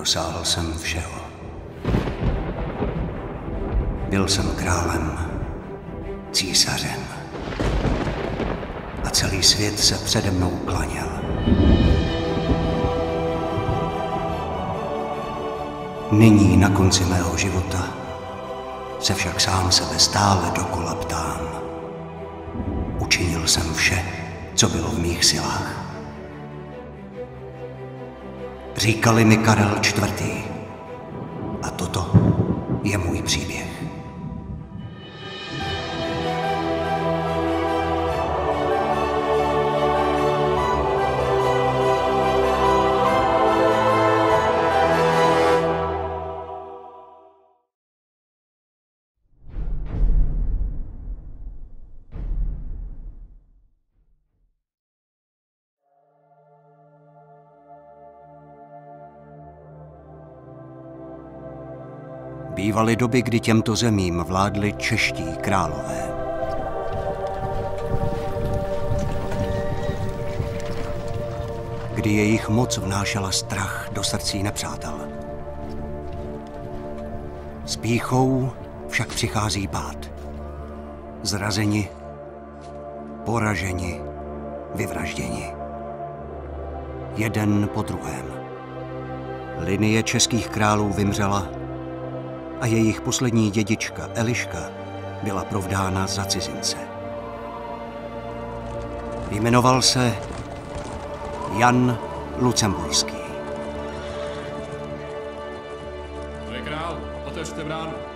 Dosáhl jsem všeho. Byl jsem králem, císařem. A celý svět se přede mnou klaněl. Nyní na konci mého života se však sám sebe stále dokola ptám. Učinil jsem vše, co bylo v mých silách. Říkali mi Karel IV. A toto je můj příběh. Bývaly doby, kdy těmto zemím vládli čeští králové. Kdy jejich moc vnášela strach do srdcí nepřátel. S píchou však přichází pád. Zrazeni, poraženi, vyvražděni. Jeden po druhém. Linie českých králů vymřela a jejich poslední dědička Eliška byla provdána za cizince. Jmenoval se Jan Lucemburský. Je král, otevřte bránu.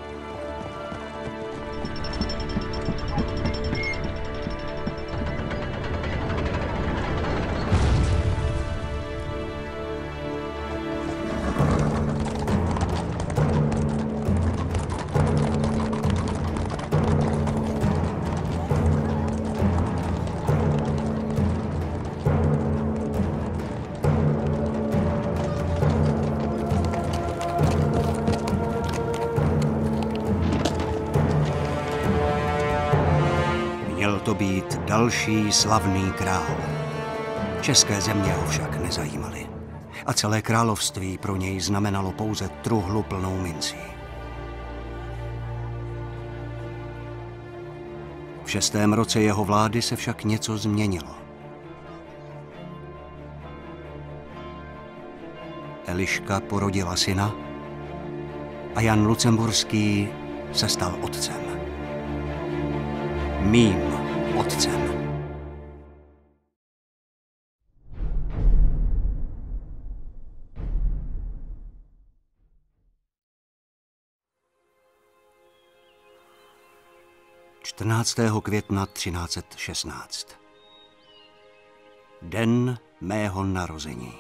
To být další slavný král. České země ho však nezajímaly. A celé království pro něj znamenalo pouze truhlu plnou mincí. V šestém roce jeho vlády se však něco změnilo. Eliška porodila syna a Jan Lucemburský se stal otcem. Mým otcem. Čtrnáctého května 1316. Den mého narození.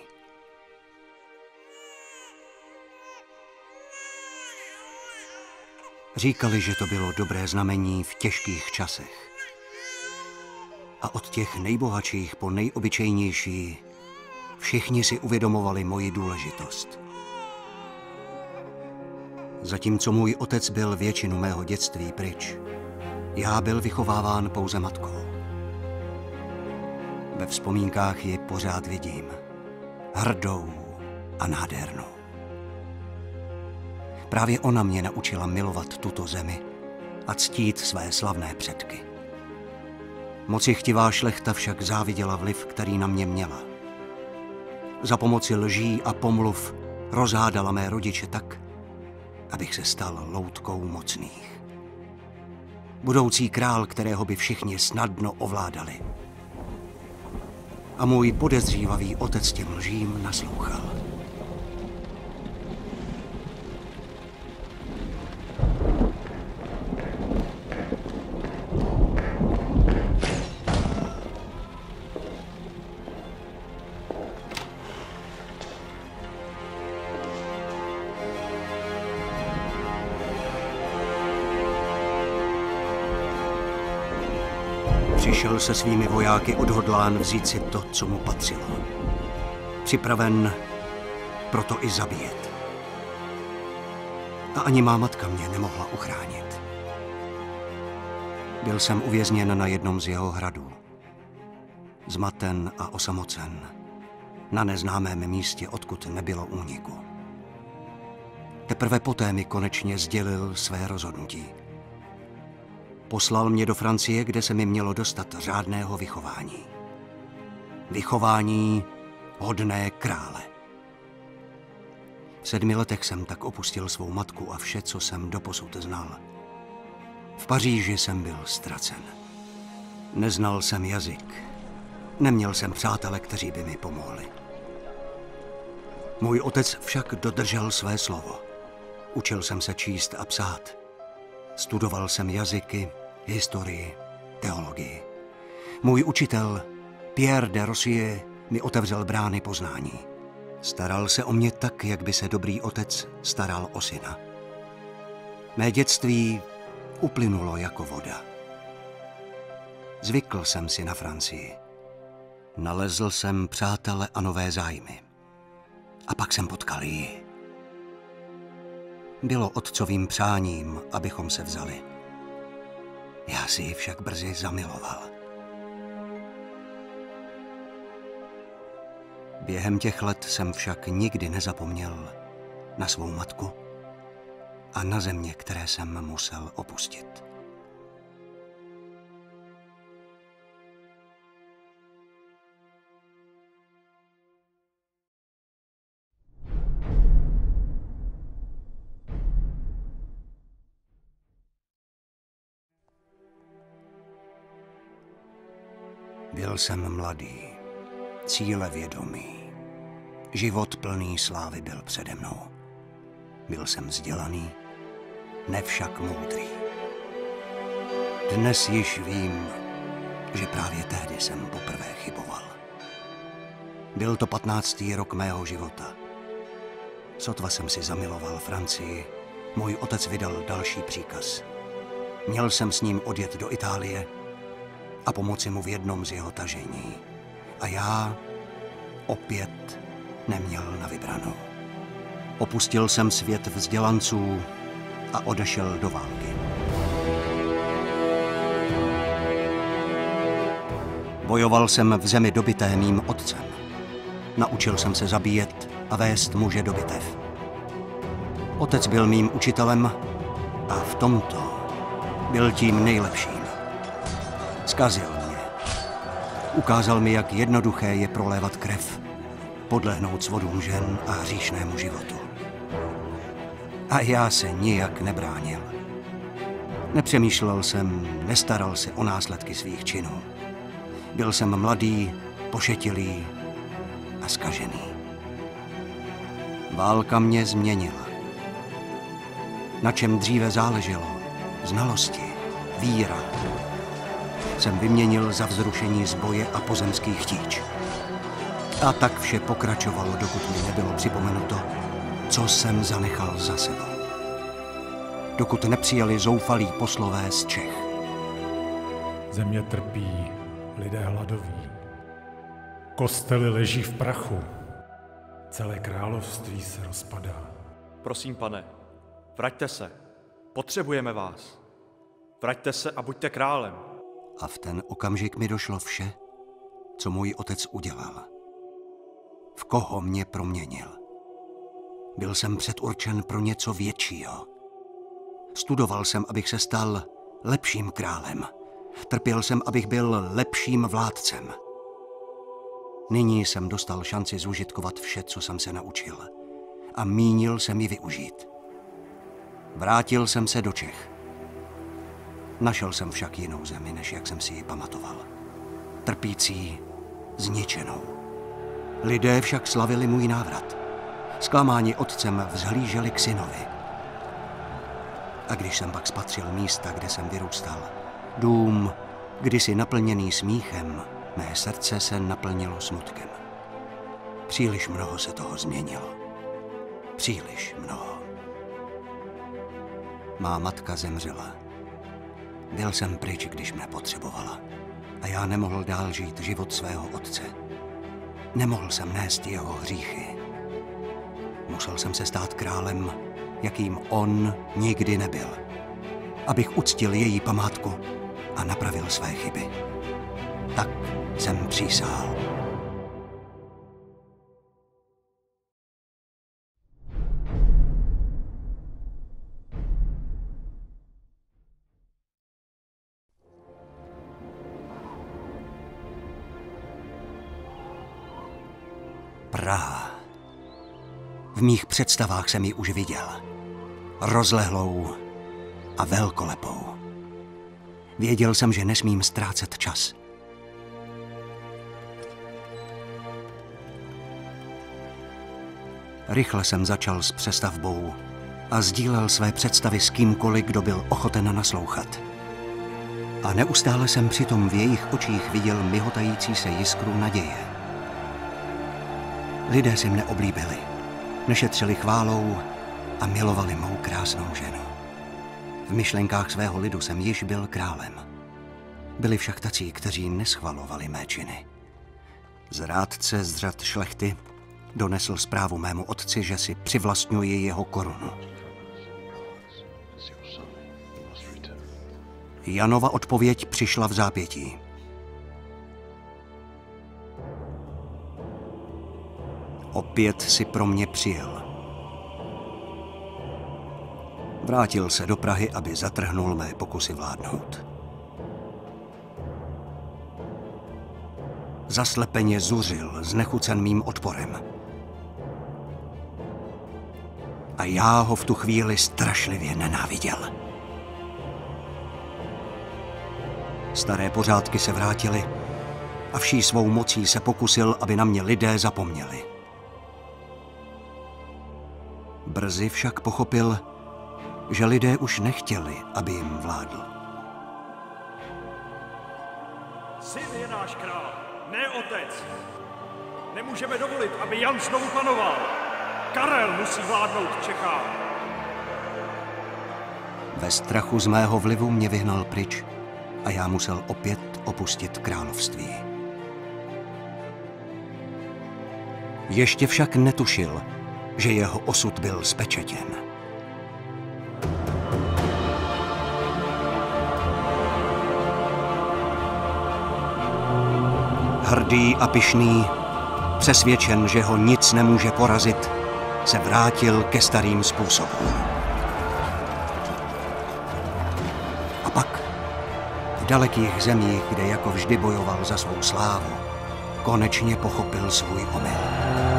Říkali, že to bylo dobré znamení v těžkých časech. A od těch nejbohatších po nejobyčejnější všichni si uvědomovali moji důležitost. Zatímco můj otec byl většinu mého dětství pryč, já byl vychováván pouze matkou. Ve vzpomínkách ji pořád vidím. Hrdou a nádhernou. Právě ona mě naučila milovat tuto zemi a ctít své slavné předky. Moci chtivá šlechta však záviděla vliv, který na mě měla. Za pomoci lží a pomluv rozhádala mé rodiče tak, abych se stal loutkou mocných. Budoucí král, kterého by všichni snadno ovládali. A můj podezřívavý otec těm lžím naslouchal. Se svými vojáky odhodlán vzít si to, co mu patřilo. Připraven proto i zabíjet. A ani má matka mě nemohla uchránit. Byl jsem uvězněn na jednom z jeho hradů. Zmaten a osamocen. Na neznámém místě, odkud nebylo úniku. Teprve poté mi konečně sdělil své rozhodnutí. Poslal mě do Francie, kde se mi mělo dostat řádného vychování. Vychování hodné krále. V sedmi letech jsem tak opustil svou matku a vše, co jsem doposud znal. V Paříži jsem byl ztracen. Neznal jsem jazyk. Neměl jsem přátele, kteří by mi pomohli. Můj otec však dodržel své slovo. Učil jsem se číst a psát. Studoval jsem jazyky, historii, teologii. Můj učitel Pierre de Rossier mi otevřel brány poznání. Staral se o mě tak, jak by se dobrý otec staral o syna. Mé dětství uplynulo jako voda. Zvykl jsem si na Francii. Nalezl jsem přátele a nové zájmy. A pak jsem potkal ji. Bylo otcovým přáním, abychom se vzali. Já si ji však brzy zamiloval. Během těch let jsem však nikdy nezapomněl na svou matku a na země, které jsem musel opustit. Byl jsem mladý, cíle vědomý. Život plný slávy byl přede mnou. Byl jsem vzdělaný, nevšak moudrý. Dnes již vím, že právě tehdy jsem poprvé chyboval. Byl to patnáctý rok mého života. Sotva jsem si zamiloval Francii, můj otec vydal další příkaz. Měl jsem s ním odjet do Itálie a pomoci mu v jednom z jeho tažení. A já opět neměl na vybranou. Opustil jsem svět vzdělanců a odešel do války. Bojoval jsem v zemi dobité mým otcem. Naučil jsem se zabíjet a vést muže do bitev. Otec byl mým učitelem a v tomto byl tím nejlepším. Zkazil mě. Ukázal mi, jak jednoduché je prolévat krev, podlehnout svodům žen a hříšnému životu. A já se nijak nebránil. Nepřemýšlel jsem, nestaral se o následky svých činů. Byl jsem mladý, pošetilý a skažený. Válka mě změnila. Na čem dříve záleželo? Znalosti, víra, jsem vyměnil za vzrušení zboje a pozemských chtíč. A tak vše pokračovalo, dokud mi nebylo připomenuto, co jsem zanechal za sebou. Dokud nepřijali zoufalí poslové z Čech. Země trpí, lidé hladoví. Kostely leží v prachu. Celé království se rozpadá. Prosím, pane, vraťte se. Potřebujeme vás. Vraťte se a buďte králem. A v ten okamžik mi došlo vše, co můj otec udělal. V koho mě proměnil. Byl jsem předurčen pro něco většího. Studoval jsem, abych se stal lepším králem. Trpěl jsem, abych byl lepším vládcem. Nyní jsem dostal šanci zužitkovat vše, co jsem se naučil. A mínil jsem ji využít. Vrátil jsem se do Čech. Našel jsem však jinou zemi, než jak jsem si ji pamatoval. Trpící, zničenou. Lidé však slavili můj návrat. Zklamáni otcem vzhlíželi k synovi. A když jsem pak spatřil místa, kde jsem vyrůstal, dům, kdysi naplněný smíchem, mé srdce se naplnilo smutkem. Příliš mnoho se toho změnilo. Příliš mnoho. Má matka zemřela. Byl jsem pryč, když mne potřebovala. A já nemohl dál žít život svého otce. Nemohl jsem nést jeho hříchy. Musel jsem se stát králem, jakým on nikdy nebyl. Abych uctil její památku a napravil své chyby. Tak jsem přísál. Mých představách jsem ji už viděl. Rozlehlou a velkolepou. Věděl jsem, že nesmím ztrácet čas. Rychle jsem začal s přestavbou a sdílel své představy s kýmkoliv, kdo byl ochoten naslouchat. A neustále jsem přitom v jejich očích viděl myhotající se jiskru naděje. Lidé si mne oblíbili, nešetřili chválou a milovali mou krásnou ženu. V myšlenkách svého lidu jsem již byl králem. Byli však tací, kteří neschvalovali mé činy. Zrádce z řad šlechty donesl zprávu mému otci, že si přivlastňuji jeho korunu. Janova odpověď přišla v zápětí. Opět si pro mě přijel. Vrátil se do Prahy, aby zatrhnul mé pokusy vládnout. Zaslepeně zuřil, znechucen mým odporem. A já ho v tu chvíli strašlivě nenáviděl. Staré pořádky se vrátily a vší svou mocí se pokusil, aby na mě lidé zapomněli. Brzy však pochopil, že lidé už nechtěli, aby jim vládl. Syn je náš král, ne otec. Nemůžeme dovolit, aby Jan znovu panoval. Karel musí vládnout Čechám. Ve strachu z mého vlivu mě vyhnal pryč a já musel opět opustit království. Ještě však netušil, že jeho osud byl spečetěn. Hrdý a pyšný, přesvědčen, že ho nic nemůže porazit, se vrátil ke starým způsobům. A pak, v dalekých zemích, kde jako vždy bojoval za svou slávu, konečně pochopil svůj omyl.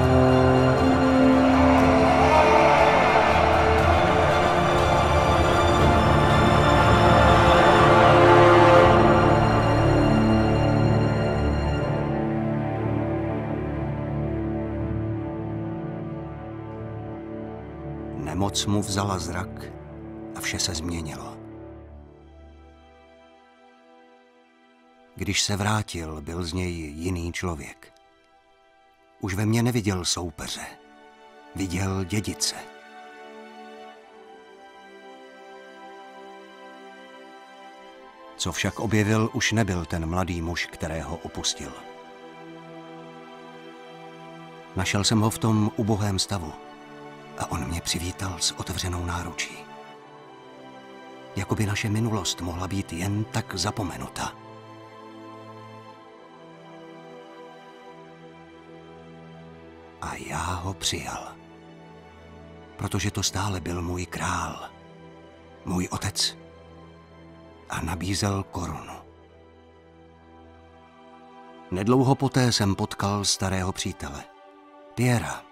Nemoc mu vzala zrak a vše se změnilo. Když se vrátil, byl z něj jiný člověk. Už ve mně neviděl soupeře, viděl dědice. Co však objevil, už nebyl ten mladý muž, kterého opustil. Našel jsem ho v tom ubohém stavu a on mě přivítal s otevřenou náručí. Jakoby naše minulost mohla být jen tak zapomenuta. A já ho přijal. Protože to stále byl můj král, můj otec. A nabízel korunu. Nedlouho poté jsem potkal starého přítele, Piera,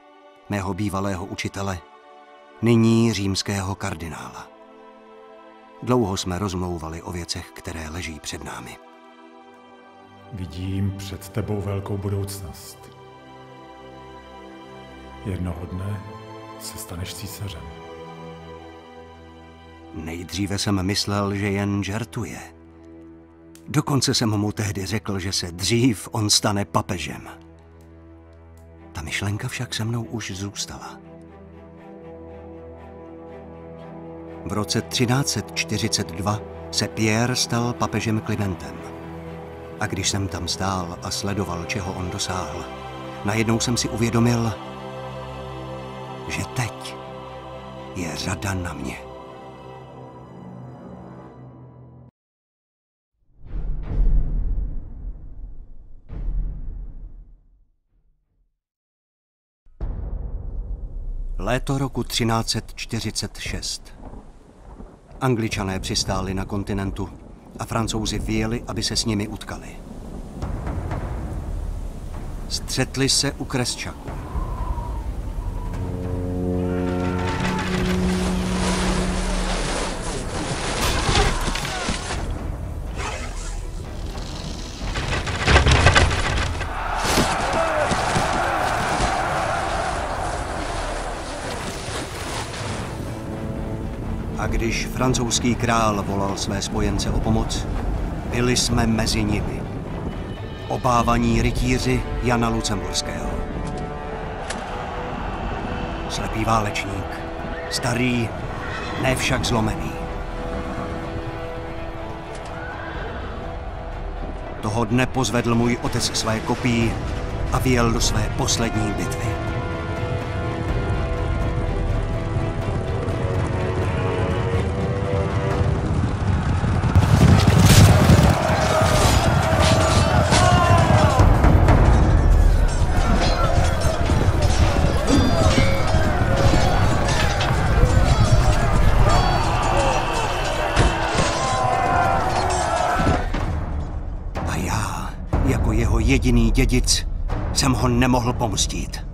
mého bývalého učitele, nyní římského kardinála. Dlouho jsme rozmlouvali o věcech, které leží před námi. Vidím před tebou velkou budoucnost. Jednoho dne se staneš císařem. Nejdříve jsem myslel, že jen žertuje. Dokonce jsem mu tehdy řekl, že se dřív on stane papežem. Ta myšlenka však se mnou už zůstala. V roce 1342 se Pierre stal papežem Klimentem. A když jsem tam stál a sledoval, čeho on dosáhl, najednou jsem si uvědomil, že teď je řada na mě. Léto roku 1346. Angličané přistáli na kontinentu a francouzi vyjeli, aby se s nimi utkali. Střetli se u Kresčaku. A když francouzský král volal své spojence o pomoc, byli jsme mezi nimi. Obávaní rytíři Jana Lucemburského. Slepý válečník, starý, ne však zlomený. Toho dne pozvedl můj otec své kopí a vyjel do své poslední bitvy. Jeho jediný dědic, jsem ho nemohl pomstít.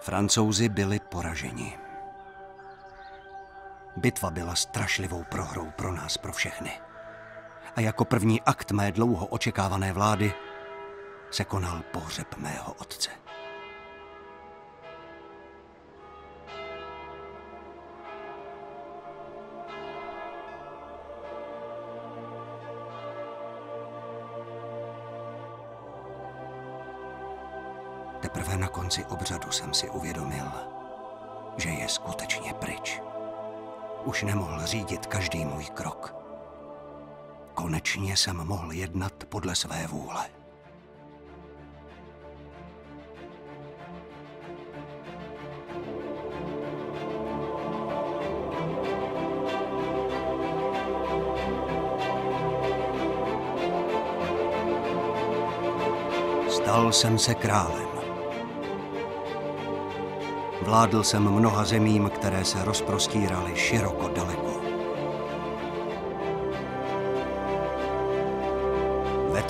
Francouzi byli poraženi. Bitva byla strašlivou prohrou pro nás, pro všechny. A jako první akt mé dlouho očekávané vlády se konal pohřeb mého otce. Teprve na konci obřadu jsem si uvědomil, že je skutečně pryč. Už nemohl řídit každý můj krok. Konečně jsem mohl jednat podle své vůle. Stal jsem se králem. Vládl jsem mnoha zemím, které se rozprostíraly široko daleko.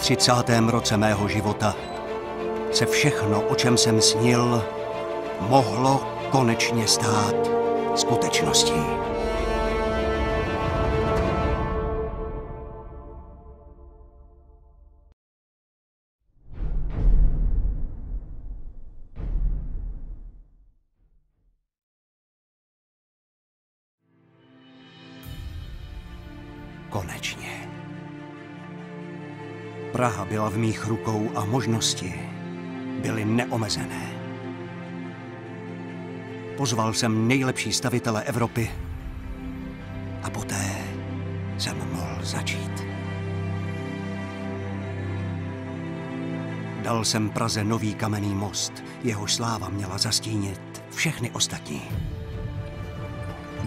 Třicátém roce mého života se všechno, o čem jsem snil, mohlo konečně stát skutečností. Konečně. Praha byla v mých rukou a možnosti byly neomezené. Pozval jsem nejlepší stavitele Evropy a poté jsem mohl začít. Dal jsem Praze nový kamenný most, jeho sláva měla zastínit všechny ostatní.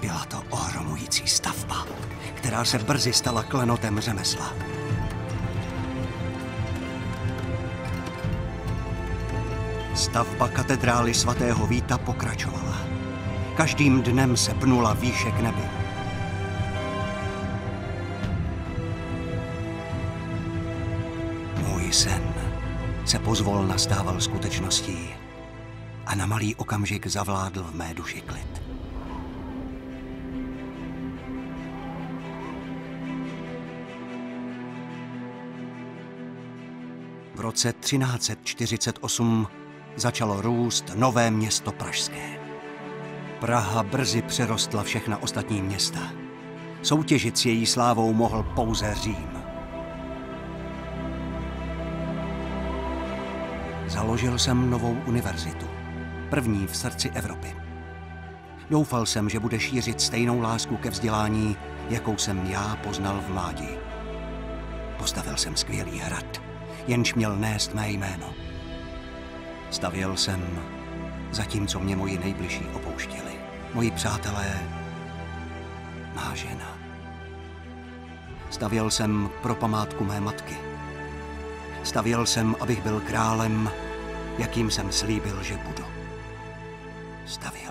Byla to ohromující stavba, která se brzy stala klenotem řemesla. Stavba katedrály svatého Víta pokračovala. Každým dnem se pnula výše k nebi. Můj sen se pozvolna stával skutečností a na malý okamžik zavládl v mé duši klid. V roce 1348 začalo růst nové město Pražské. Praha brzy přerostla všechna ostatní města. Soutěžit s její slávou mohl pouze Řím. Založil jsem novou univerzitu, první v srdci Evropy. Doufal jsem, že bude šířit stejnou lásku ke vzdělání, jakou jsem já poznal v mládí. Postavil jsem skvělý hrad, jenž měl nést mé jméno. Stavěl jsem, zatímco mě moji nejbližší opouštěli. Moji přátelé, má žena. Stavěl jsem pro památku mé matky. Stavěl jsem, abych byl králem, jakým jsem slíbil, že budu. Stavěl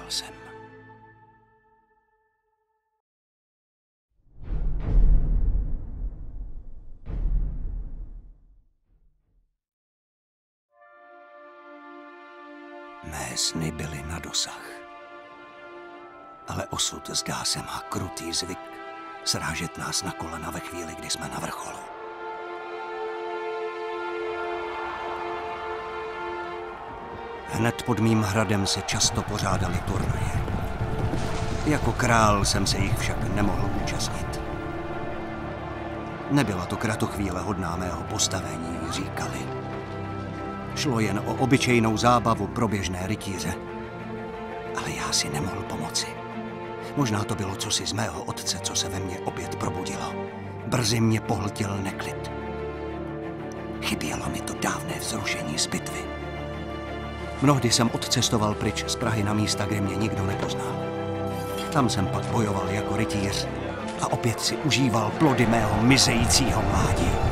Sny byly na dosah. Ale osud zdá se má krutý zvyk srážet nás na kolena ve chvíli, kdy jsme na vrcholu. Hned pod mým hradem se často pořádali turnaje. Jako král jsem se jich však nemohl účastnit. Nebyla to kratochvíle hodná mého postavení, říkali. Šlo jen o obyčejnou zábavu pro běžné rytíře. Ale já si nemohl pomoci. Možná to bylo cosi z mého otce, co se ve mně opět probudilo. Brzy mě pohltil neklid. Chybělo mi to dávné vzrušení z bitvy. Mnohdy jsem odcestoval pryč z Prahy na místa, kde mě nikdo nepoznal. Tam jsem pak bojoval jako rytíř a opět si užíval plody mého mizejícího mládí.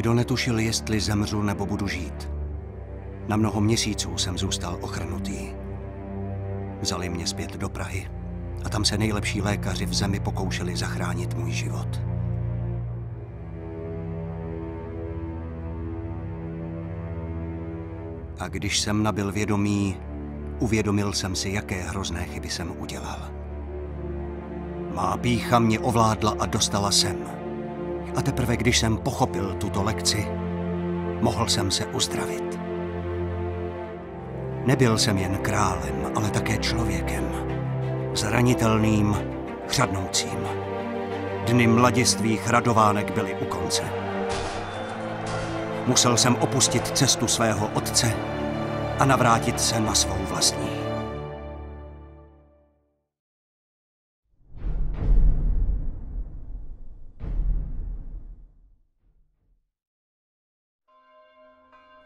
Nikdo netušil, jestli zemřu nebo budu žít. Na mnoho měsíců jsem zůstal ochrnutý. Vzali mě zpět do Prahy a tam se nejlepší lékaři v zemi pokoušeli zachránit můj život. A když jsem nabil vědomí, uvědomil jsem si, jaké hrozné chyby jsem udělal. Má pícha mě ovládla a dostala sem. A teprve, když jsem pochopil tuto lekci, mohl jsem se uzdravit. Nebyl jsem jen králem, ale také člověkem. Zranitelným, chřadnoucím. Dny mladistvých radovánek byly u konce. Musel jsem opustit cestu svého otce a navrátit se na svou vlastní.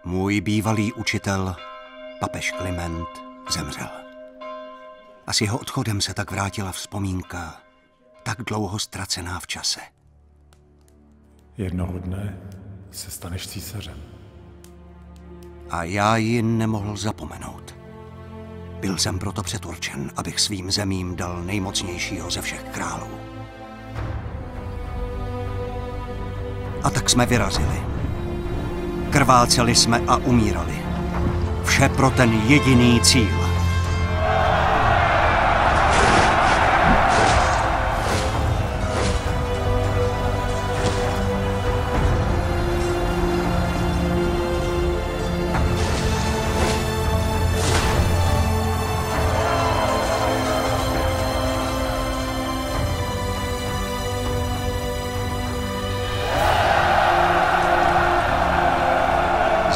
Můj bývalý učitel, papež Kliment, zemřel. A s jeho odchodem se tak vrátila vzpomínka, tak dlouho ztracená v čase. Jednoho dne se staneš císařem. A já ji nemohl zapomenout. Byl jsem proto přeturčen, abych svým zemím dal nejmocnějšího ze všech králů. A tak jsme vyrazili. Krváceli jsme a umírali. Vše pro ten jediný cíl.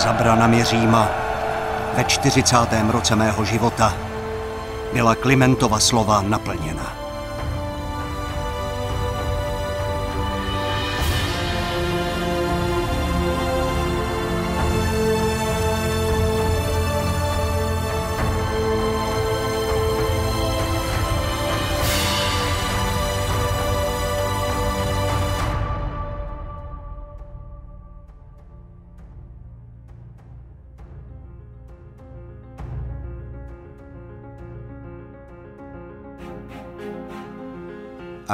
Za branami Říma ve 40. roce mého života byla Klimentova slova naplněna.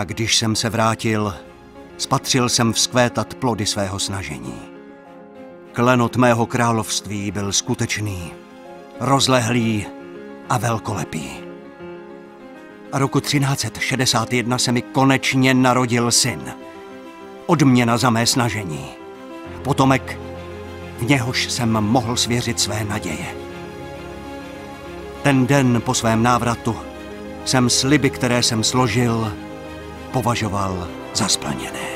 Když jsem se vrátil, spatřil jsem vzkvétat plody svého snažení. Klenot mého království byl skutečný, rozlehlý a velkolepý. A roku 1361 se mi konečně narodil syn. Odměna za mé snažení. Potomek, v něhož jsem mohl svěřit své naděje. Ten den po svém návratu jsem sliby, které jsem složil, považoval za splněné.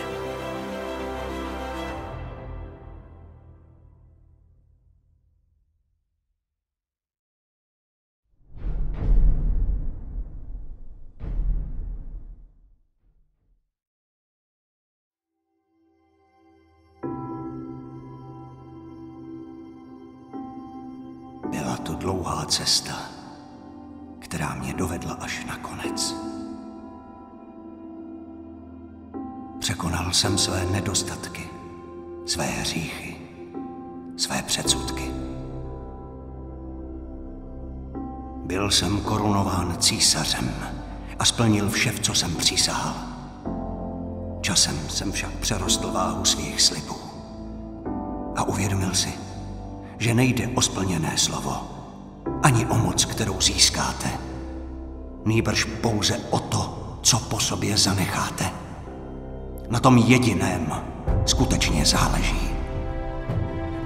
Byla to dlouhá cesta, která mě dovedla až na konec. Překonal jsem své nedostatky, své hříchy, své předsudky. Byl jsem korunován císařem a splnil vše, co jsem přísahal. Časem jsem však přerostl váhu svých slibů a uvědomil si, že nejde o splněné slovo, ani o moc, kterou získáte. Nýbrž pouze o to, co po sobě zanecháte. Na tom jediném skutečně záleží.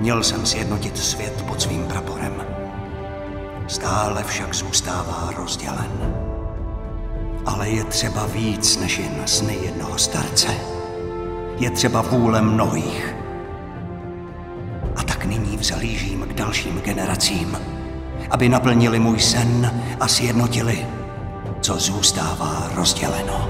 Měl jsem sjednotit svět pod svým praporem. Stále však zůstává rozdělen. Ale je třeba víc než jen sny jednoho starce. Je třeba vůle mnohých. A tak nyní vzalížím k dalším generacím, aby naplnili můj sen a sjednotili, co zůstává rozděleno.